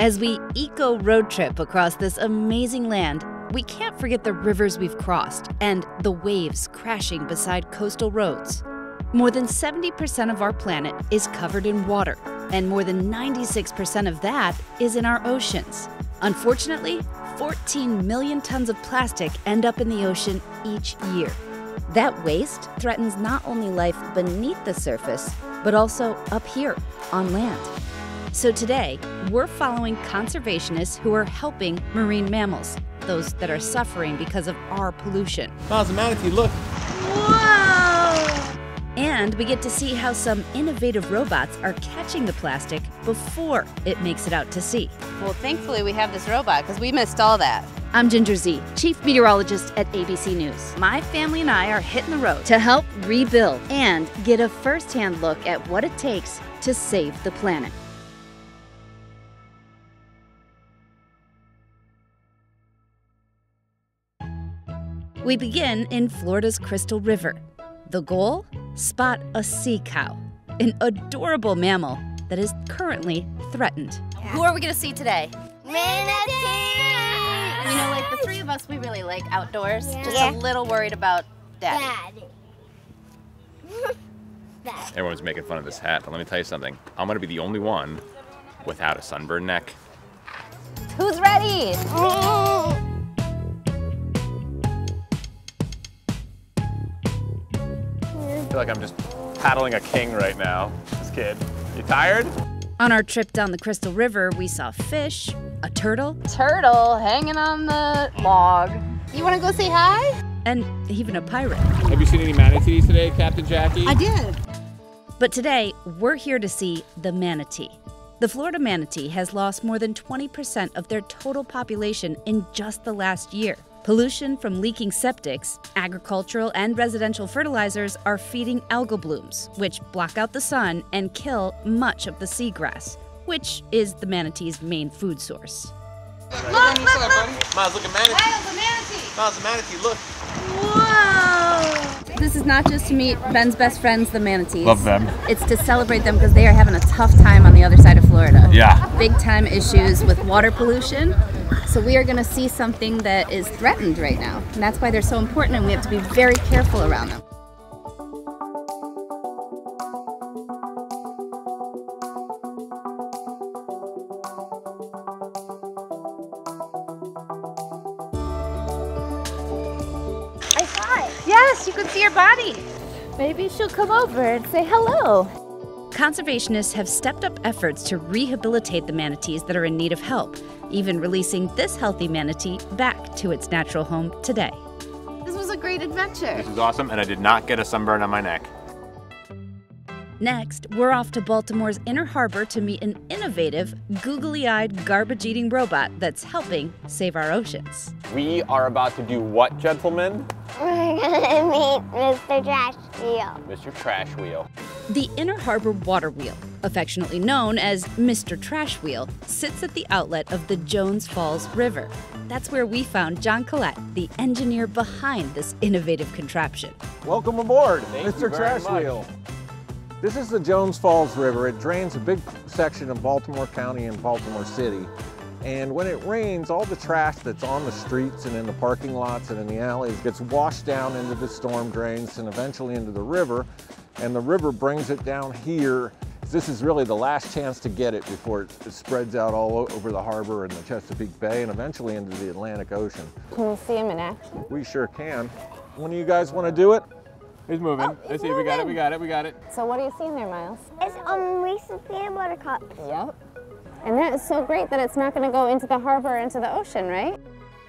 As we eco road trip across this amazing land, we can't forget the rivers we've crossed and the waves crashing beside coastal roads. More than 70% of our planet is covered in water, and more than 96% of that is in our oceans. Unfortunately, 14 million tons of plastic end up in the ocean each year. That waste threatens not only life beneath the surface, but also up here on land. So today, we're following conservationists who are helping marine mammals, those that are suffering because of our pollution. Miles, the manatee, look. Whoa! And we get to see how some innovative robots are catching the plastic before it makes it out to sea. Well, thankfully we have this robot because we missed all that. I'm Ginger Zee, Chief Meteorologist at ABC News. My family and I are hitting the road to help rebuild and get a first-hand look at what it takes to save the planet. We begin in Florida's Crystal River. The goal? Spot a sea cow, an adorable mammal that is currently threatened. Who are we going to see today? Manatee! You know, like the three of us, we really like outdoors. Yeah. Just Yeah. a little worried about Daddy. Daddy. Everyone's making fun of this hat, but let me tell you something. I'm gonna be the only one without a sunburned neck. Who's ready? Feel like I'm just paddling a king right now. This kid. You tired? On our trip down the Crystal River, we saw fish, a turtle, Turtle hanging on the log. You want to go say hi? and even a pirate. Have you seen any manatees today, Captain Jackie? I did. But today, we're here to see the manatee. The Florida manatee has lost more than 20% of their total population in just the last year. Pollution from leaking septics, agricultural and residential fertilizers are feeding algal blooms, which block out the sun and kill much of the seagrass, which is the manatee's main food source. Miles, look at manatee. Miles, the manatee, look. This is not just to meet Ben's best friends, the manatees. Love them. It's to celebrate them because they are having a tough time on the other side of Florida. Yeah. Big time issues with water pollution. So we are going to see something that is threatened right now. And that's why they're so important and we have to be very careful around them. I saw it. Yes, you can see her body. Maybe she'll come over and say hello. Conservationists have stepped up efforts to rehabilitate the manatees that are in need of help, even releasing this healthy manatee back to its natural home today. This was a great adventure. This is awesome, and I did not get a sunburn on my neck. Next, we're off to Baltimore's Inner Harbor to meet an innovative, googly eyed, garbage eating robot that's helping save our oceans. We are about to do what, gentlemen? We're gonna meet Mr. Trash Wheel. Mr. Trash Wheel. The Inner Harbor Water Wheel, affectionately known as Mr. Trash Wheel, sits at the outlet of the Jones Falls River. That's where we found John Kellett, the engineer behind this innovative contraption. Welcome aboard, Thank Mr. Trash much. Wheel. This is the Jones Falls River. It drains a big section of Baltimore County and Baltimore City. And when it rains, all the trash that's on the streets and in the parking lots and in the alleys gets washed down into the storm drains and eventually into the river. And the river brings it down here. This is really the last chance to get it before it it spreads out all over the harbor and the Chesapeake Bay and eventually into the Atlantic Ocean. Can we see him in action? We sure can. When do you guys want to do it? He's moving. I see. We got it. We got it. We got it. So what are you seeing there, Miles? It's um Reese's peanut butter cup. Yep. And that is so great that it's not going to go into the harbor or into the ocean, right?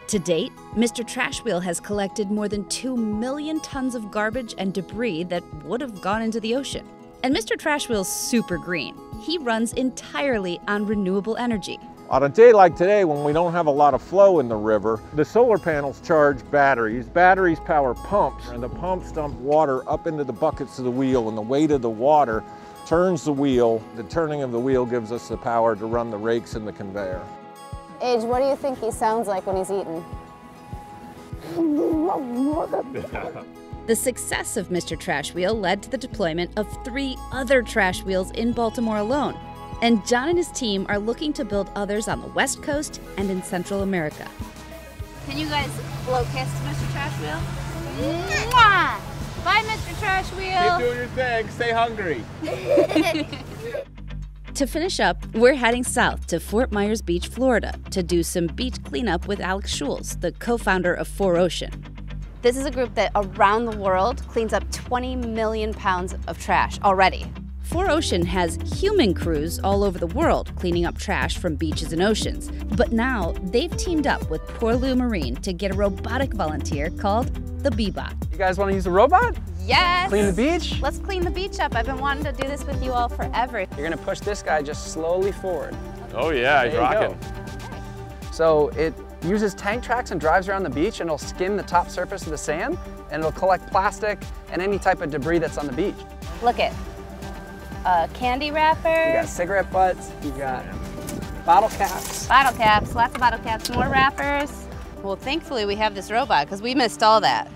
To date, Mr. Trash Wheel has collected more than 2 million tons of garbage and debris that would have gone into the ocean. And Mr. Trash Wheel's super green. He runs entirely on renewable energy. On a day like today when we don't have a lot of flow in the river, the solar panels charge batteries. Batteries power pumps and the pumps dump water up into the buckets of the wheel and the weight of the water turns the wheel. The turning of the wheel gives us the power to run the rakes and the conveyor. Age, what do you think he sounds like when he's eating? The success of Mr. Trash Wheel led to the deployment of three other trash wheels in Baltimore alone. And John and his team are looking to build others on the West Coast and in Central America. Can you guys blow kiss to Mr. Trash Wheel? Mwah! Bye, Mr. Trash Wheel. Keep doing your thing. Stay hungry. To finish up, we're heading south to Fort Myers Beach, Florida, to do some beach cleanup with Alex Schulz, the co founder of 4Ocean. This is a group that around the world cleans up 20 million pounds of trash already. 4Ocean has human crews all over the world cleaning up trash from beaches and oceans. But now they've teamed up with Poralu Marine to get a robotic volunteer called the BeBot. You guys want to use a robot? Yes! Clean the beach? Let's clean the beach up. I've been wanting to do this with you all forever. You're gonna push this guy just slowly forward. Oh yeah, he's There you go. rocking. So it uses tank tracks and drives around the beach and it'll skim the top surface of the sand and it'll collect plastic and any type of debris that's on the beach. Look it. A candy wrapper. You got cigarette butts, you got bottle caps. Bottle caps, lots of bottle caps, more wrappers. Well, thankfully we have this robot because we missed all that.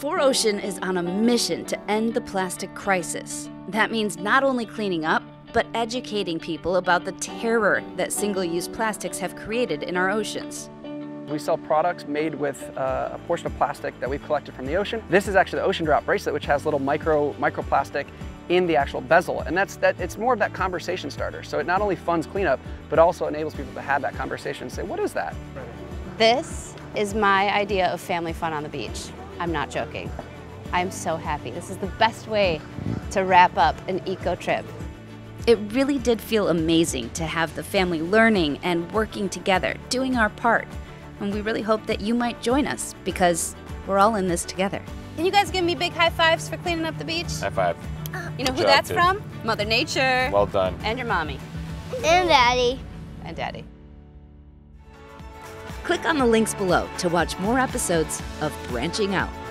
4Ocean is on a mission to end the plastic crisis. That means not only cleaning up, but educating people about the terror that single use plastics have created in our oceans. We sell products made with uh, a portion of plastic that we've collected from the ocean. This is actually the Ocean Drop bracelet, which has little micro microplastic in the actual bezel, and that's that. It's more of that conversation starter. So it not only funds cleanup, but also enables people to have that conversation and say, "What is that?" This is my idea of family fun on the beach. I'm not joking. I'm so happy. This is the best way to wrap up an eco trip. It really did feel amazing to have the family learning and working together, doing our part. And we really hope that you might join us because we're all in this together. Can you guys give me big high fives for cleaning up the beach? High five. You know who job, that's kid. from? Mother Nature. Well done. and your mommy And Daddy. and daddy. Click on the links below to watch more episodes of Branching Out.